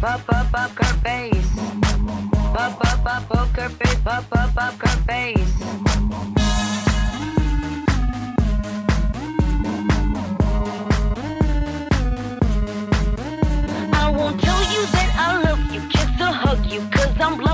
pop up, up her face. Pop up, up her face, pop up, up her face. I won't tell you that I love you, kiss or hug I'm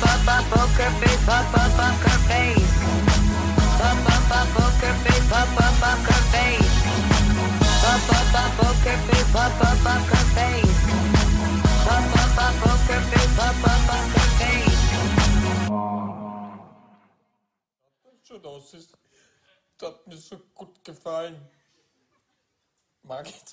Poker face, poker face. Poker face, poker face. Poker face, poker face. Poker face, poker face. Schon aus ist, das hat mir so gut gefallen. Mag ich